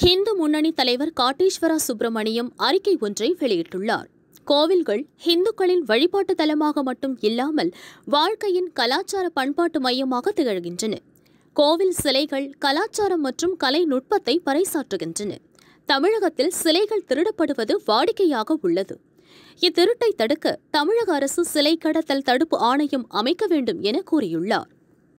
ஹிந்து முன்னணி தலைவர் காட்டேஸ்வரா சுப்பிரமணியம் அறிக்கை ஒன்றை வெளியிட்டுள்ளார். கோவில்கள் ஹிந்துக்களின் வழிபாட்டு தலமாக மட்டும் இல்லாமல் வாழ்க்கையின் கலாச்சார பண்பாட்டு மையமாக திகழ்கின்றன. கோவில் சிலைகள் கலாச்சாரம் மற்றும் கலை நுட்பத்தை பறைசாற்றுகின்றன. தமிழகத்தில் சிலைகள் திருடப்படுவது வாடிக்கையாக உள்ளது. இத்திருட்டை தடுக்க தமிழக அரசு சிலை கடத்தல் தடுப்பு ஆணையம் அமைக்க வேண்டும் என கூறியுள்ளார்.